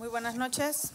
Muy buenas noches.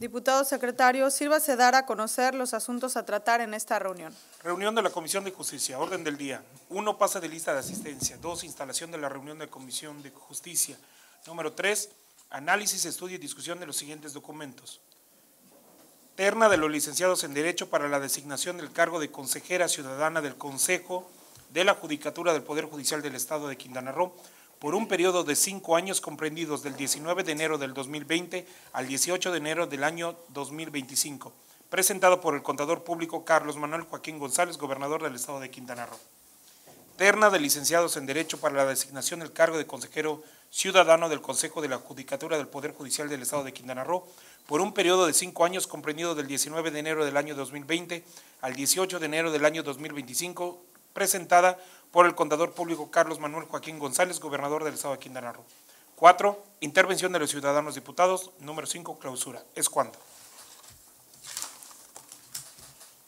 Diputado secretario, sírvase dar a conocer los asuntos a tratar en esta reunión. Reunión de la Comisión de Justicia. Orden del día. Uno, pase de lista de asistencia. Dos, instalación de la reunión de la Comisión de Justicia. Número tres, análisis, estudio y discusión de los siguientes documentos. Terna de los licenciados en Derecho para la designación del cargo de consejera ciudadana del Consejo de la Judicatura del Poder Judicial del Estado de Quintana Roo por un periodo de cinco años comprendidos del 19 de enero del 2020 al 18 de enero del año 2025, presentado por el contador público Carlos Manuel Joaquín González, gobernador del Estado de Quintana Roo. Terna de licenciados en Derecho para la designación del cargo de consejero ciudadano del Consejo de la Judicatura del Poder Judicial del Estado de Quintana Roo por un periodo de cinco años comprendido del 19 de enero del año 2020 al 18 de enero del año 2025, presentada por el contador público Carlos Manuel Joaquín González, gobernador del Estado de Quintana Roo. Cuatro, intervención de los ciudadanos diputados. Número cinco, clausura. ¿Es cuándo?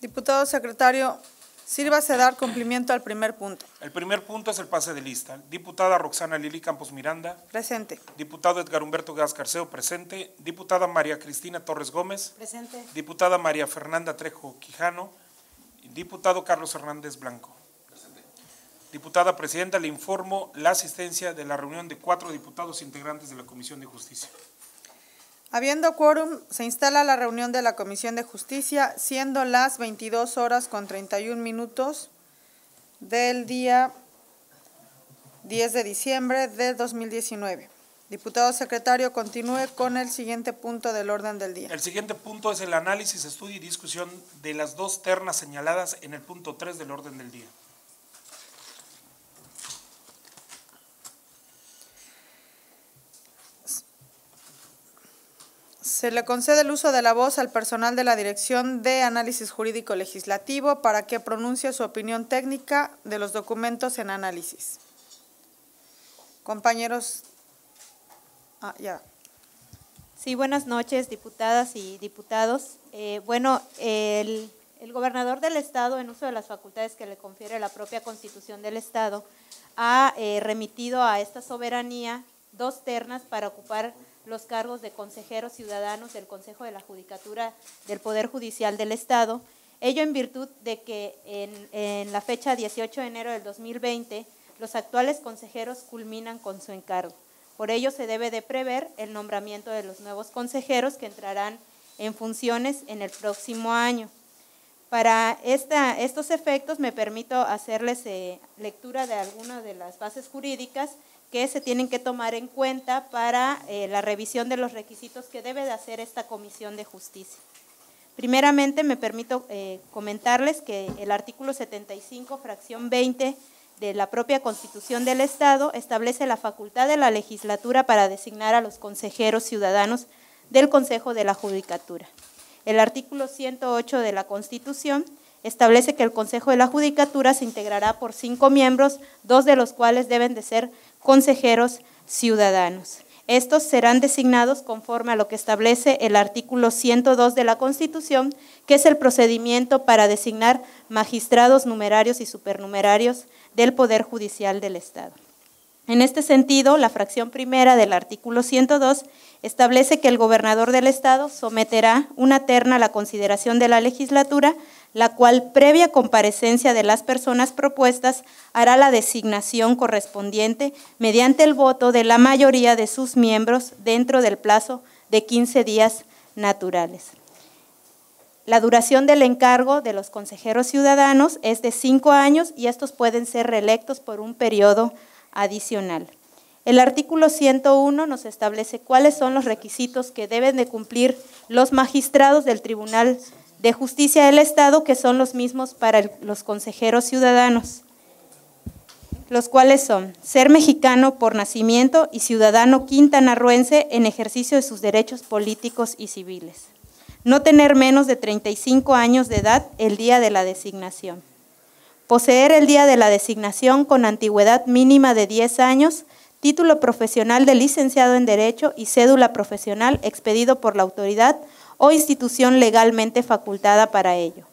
Diputado secretario, sírvase dar cumplimiento al primer punto. El primer punto es el pase de lista. Diputada Roxana Lili Campos Miranda. Presente. Diputado Edgar Humberto Gas Carceo, presente. Diputada María Cristina Torres Gómez. Presente. Diputada María Fernanda Trejo Quijano. Diputado Carlos Hernández Blanco. Diputada Presidenta, le informo la asistencia de la reunión de cuatro diputados integrantes de la Comisión de Justicia. Habiendo quórum, se instala la reunión de la Comisión de Justicia, siendo las 22 horas con 31 minutos del día 10 de diciembre de 2019. Diputado secretario, continúe con el siguiente punto del orden del día. El siguiente punto es el análisis, estudio y discusión de las dos ternas señaladas en el punto 3 del orden del día. Se le concede el uso de la voz al personal de la Dirección de Análisis Jurídico Legislativo para que pronuncie su opinión técnica de los documentos en análisis. Compañeros, ah, ya. Sí, buenas noches, diputadas y diputados. Eh, bueno, el, el gobernador del Estado, en uso de las facultades que le confiere la propia Constitución del Estado, ha eh, remitido a esta soberanía dos ternas para ocupar los cargos de consejeros ciudadanos del Consejo de la Judicatura del Poder Judicial del Estado, ello en virtud de que en, la fecha 18 de enero del 2020 los actuales consejeros culminan con su encargo. Por ello se debe de prever el nombramiento de los nuevos consejeros que entrarán en funciones en el próximo año. Para esta, estos efectos me permito hacerles eh, lectura de algunas de las bases jurídicas que se tienen que tomar en cuenta para eh, la revisión de los requisitos que debe de hacer esta Comisión de Justicia. Primeramente, me permito eh, comentarles que el artículo 75, fracción 20 de la propia Constitución del Estado establece la facultad de la legislatura para designar a los consejeros ciudadanos del Consejo de la Judicatura. El artículo 108 de la Constitución establece que el Consejo de la Judicatura se integrará por cinco miembros, dos de los cuales deben de ser consejeros ciudadanos. Estos serán designados conforme a lo que establece el artículo 102 de la Constitución, que es el procedimiento para designar magistrados numerarios y supernumerarios del Poder Judicial del Estado. En este sentido, la fracción primera del artículo 102 establece que el gobernador del Estado someterá una terna a la consideración de la legislatura la cual, previa comparecencia de las personas propuestas, hará la designación correspondiente mediante el voto de la mayoría de sus miembros dentro del plazo de 15 días naturales. La duración del encargo de los consejeros ciudadanos es de cinco años y estos pueden ser reelectos por un periodo adicional. El artículo 101 nos establece cuáles son los requisitos que deben de cumplir los magistrados del Tribunal de Justicia del Estado, que son los mismos para los consejeros ciudadanos, los cuales son ser mexicano por nacimiento y ciudadano quintanarruense en ejercicio de sus derechos políticos y civiles. No tener menos de 35 años de edad el día de la designación. Poseer el día de la designación con antigüedad mínima de 10 años, título profesional de licenciado en Derecho y cédula profesional expedido por la autoridad o institución legalmente facultada para ello.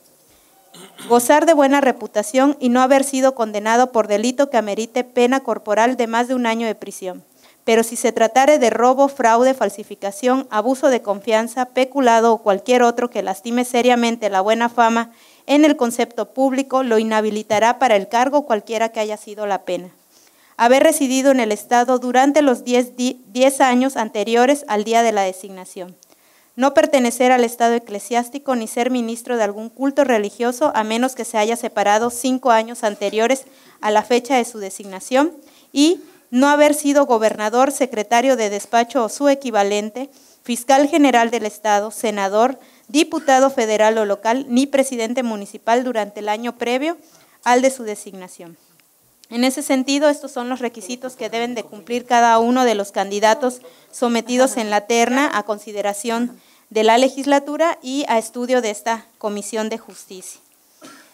Gozar de buena reputación y no haber sido condenado por delito que amerite pena corporal de más de un año de prisión. pero si se tratare de robo, fraude, falsificación, abuso de confianza, peculado o cualquier otro que lastime seriamente la buena fama en el concepto público, lo inhabilitará para el cargo cualquiera que haya sido la pena. Haber residido en el Estado durante los 10 años anteriores al día de la designación. No pertenecer al Estado eclesiástico ni ser ministro de algún culto religioso a menos que se haya separado cinco años anteriores a la fecha de su designación y no haber sido gobernador, secretario de despacho o su equivalente, fiscal general del Estado, senador, diputado federal o local, ni presidente municipal durante el año previo al de su designación. En ese sentido, estos son los requisitos que deben de cumplir cada uno de los candidatos sometidos en la terna a consideración de la legislatura y a estudio de esta Comisión de Justicia.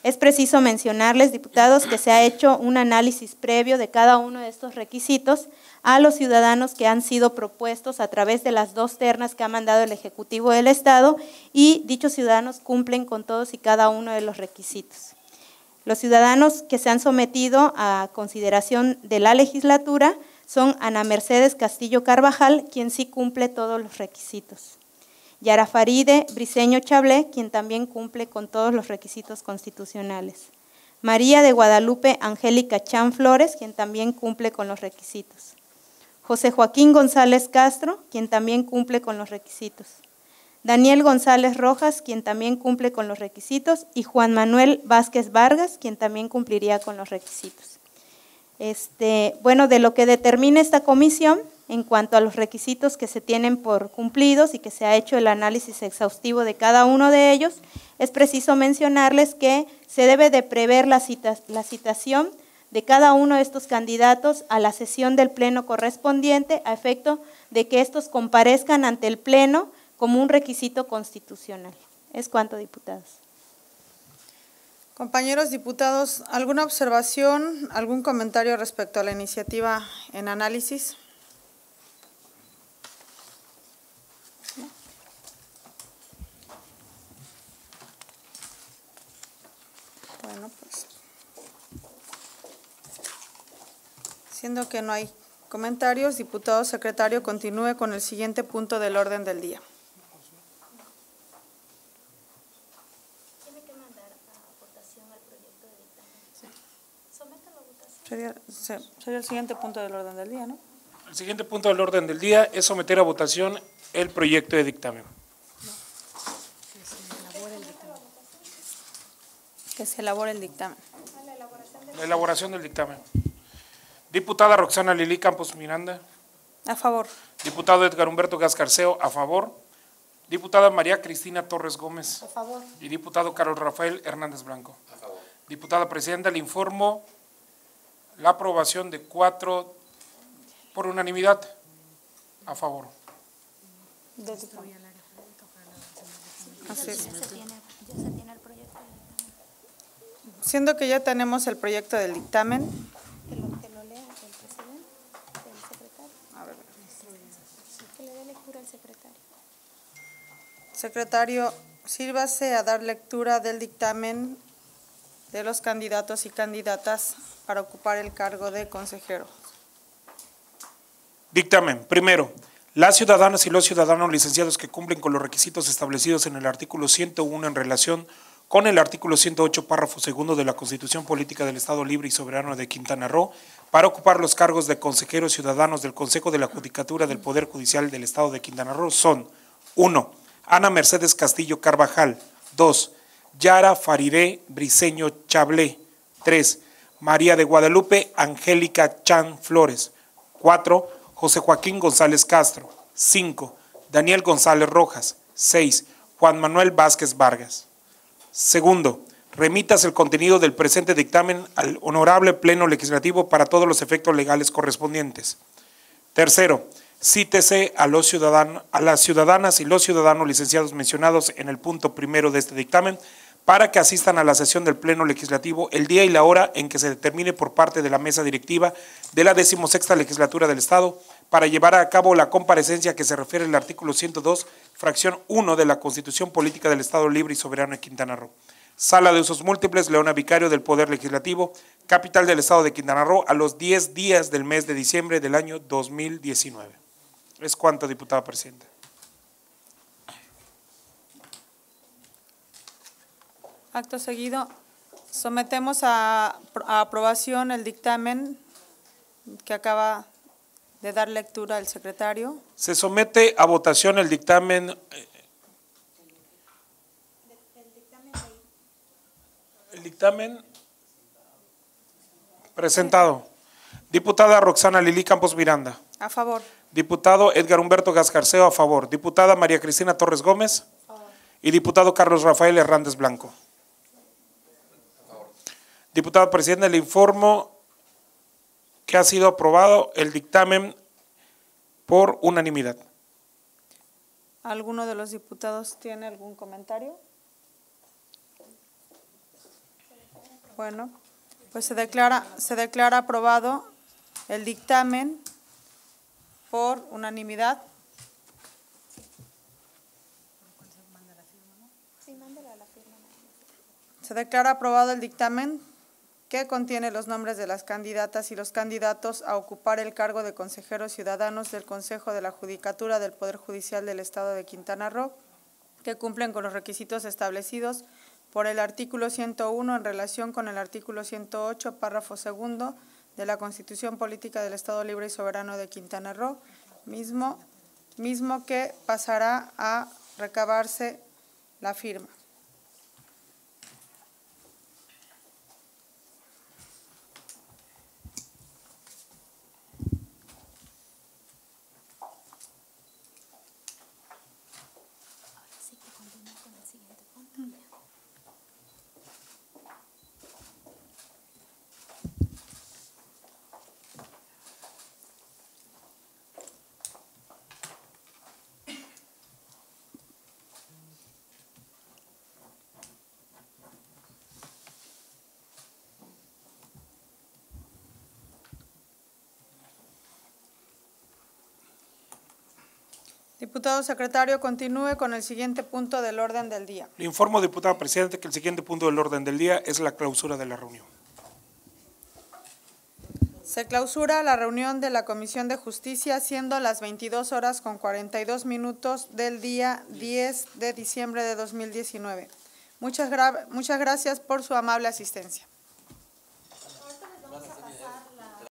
Es preciso mencionarles, diputados, que se ha hecho un análisis previo de cada uno de estos requisitos a los ciudadanos que han sido propuestos a través de las dos ternas que ha mandado el Ejecutivo del Estado y dichos ciudadanos cumplen con todos y cada uno de los requisitos. Los ciudadanos que se han sometido a consideración de la legislatura son Ana Mercedes Castillo Carvajal, quien sí cumple todos los requisitos. Yara Faride Briceño Chablé, quien también cumple con todos los requisitos constitucionales. María de Guadalupe Angélica Chan Flores, quien también cumple con los requisitos. José Joaquín González Castro, quien también cumple con los requisitos. Daniel González Rojas, quien también cumple con los requisitos, y Juan Manuel Vázquez Vargas, quien también cumpliría con los requisitos. Este, bueno, de lo que determina esta comisión, en cuanto a los requisitos que se tienen por cumplidos y que se ha hecho el análisis exhaustivo de cada uno de ellos, es preciso mencionarles que se debe de prever la, la citación de cada uno de estos candidatos a la sesión del Pleno correspondiente a efecto de que estos comparezcan ante el Pleno como un requisito constitucional. Es cuanto, diputados. Compañeros diputados, ¿alguna observación, algún comentario respecto a la iniciativa en análisis? Bueno, pues. Siendo que no hay comentarios, diputado secretario, continúe con el siguiente punto del orden del día. Tiene que mandar a votación al proyecto de dictamen. Sería, sería el siguiente punto del orden del día, ¿no? El siguiente punto del orden del día es someter a votación el proyecto de dictamen. que se elabore el dictamen. La elaboración del dictamen. Diputada Roxana Lili Campos Miranda. A favor. Diputado Edgar Humberto Gascarceo, a favor. Diputada María Cristina Torres Gómez. A favor. Y diputado Carlos Rafael Hernández Blanco. A favor. Diputada Presidenta, le informo la aprobación de cuatro por unanimidad. A favor. Siendo que ya tenemos el proyecto del dictamen. Que lo, que lo lea el presidente, el secretario. A ver. Que le dé lectura al secretario. Secretario, sírvase a dar lectura del dictamen de los candidatos y candidatas para ocupar el cargo de consejero. Dictamen. Primero, las ciudadanas y los ciudadanos licenciados que cumplen con los requisitos establecidos en el artículo 101 en relación con el artículo 108, párrafo segundo de la Constitución Política del Estado Libre y Soberano de Quintana Roo, para ocupar los cargos de consejeros ciudadanos del Consejo de la Judicatura del Poder Judicial del Estado de Quintana Roo son 1. Ana Mercedes Castillo Carvajal 2. Yara Faridé Briceño Chablé 3. María de Guadalupe Angélica Chan Flores 4. José Joaquín González Castro 5. Daniel González Rojas 6. Juan Manuel Vázquez Vargas Segundo, remitas el contenido del presente dictamen al honorable Pleno Legislativo para todos los efectos legales correspondientes. Tercero, cítese a, los ciudadanos, a las ciudadanas y los ciudadanos licenciados mencionados en el punto primero de este dictamen para que asistan a la sesión del Pleno Legislativo el día y la hora en que se determine por parte de la mesa directiva de la decimosexta legislatura del Estado para llevar a cabo la comparecencia que se refiere al artículo 102, fracción 1 de la Constitución Política del Estado Libre y Soberano de Quintana Roo. Sala de Usos Múltiples, Leona Vicario del Poder Legislativo, capital del Estado de Quintana Roo, a los 10 días del mes de diciembre del año 2019. ¿Es cuánto, diputada presidenta? Acto seguido, sometemos a, a aprobación el dictamen que acaba de dar lectura el secretario. Se somete a votación el dictamen. eh, El dictamen presentado. Diputada Roxana Lili Campos Miranda. A favor. Diputado Edgar Humberto Gascarceo a favor. Diputada María Cristina Torres Gómez. Y diputado Carlos Rafael Hernández Blanco. Diputada Presidenta, le informo que ha sido aprobado el dictamen por unanimidad. ¿Alguno de los diputados tiene algún comentario? Bueno, pues se declara, se declara aprobado el dictamen por unanimidad. Se declara aprobado el dictamen que contiene los nombres de las candidatas y los candidatos a ocupar el cargo de consejeros ciudadanos del Consejo de la Judicatura del Poder Judicial del Estado de Quintana Roo, que cumplen con los requisitos establecidos por el artículo 101 en relación con el artículo 108, párrafo segundo de la Constitución Política del Estado Libre y Soberano de Quintana Roo, mismo, mismo que pasará a recabarse la firma. Diputado secretario, continúe con el siguiente punto del orden del día. Le informo, diputada Presidenta, que el siguiente punto del orden del día es la clausura de la reunión. Se clausura la reunión de la Comisión de Justicia siendo las 22 horas con 42 minutos del día 10 de diciembre de 2019. Muchas, muchas gracias por su amable asistencia.